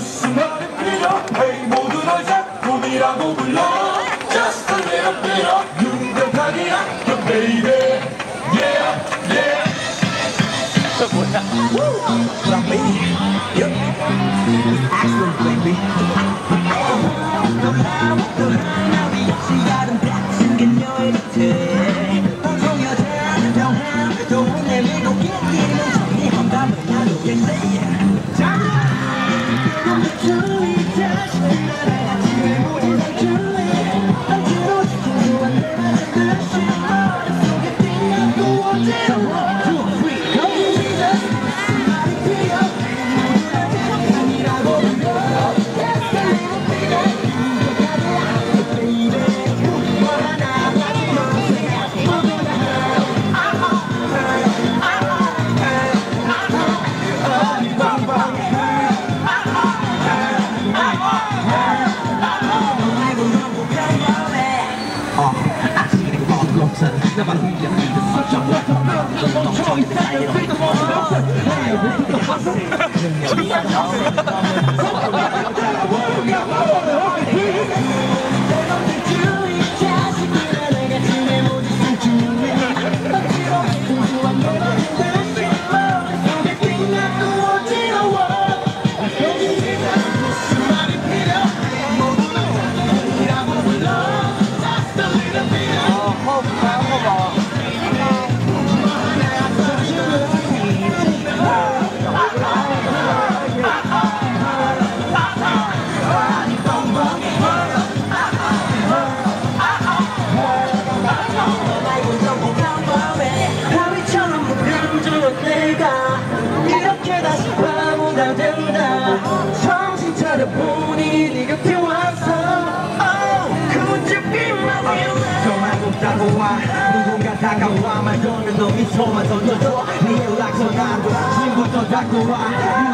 무슨 말이 필요해 모두 널 작품이라고 불러 Just a little bit of 윤경하게 아껴 baby Yeah yeah Excellent, baby. 시간은 멈춰 내가 이렇게 다시 바보가 된다 정신 차려 보니 네 곁에 왔어 oh, 그저빛만 정말 없다고 와. 누군가 다가와 말 걸면 너 미소만 던져줘 네 연락처 나도 지금부터 닫고 와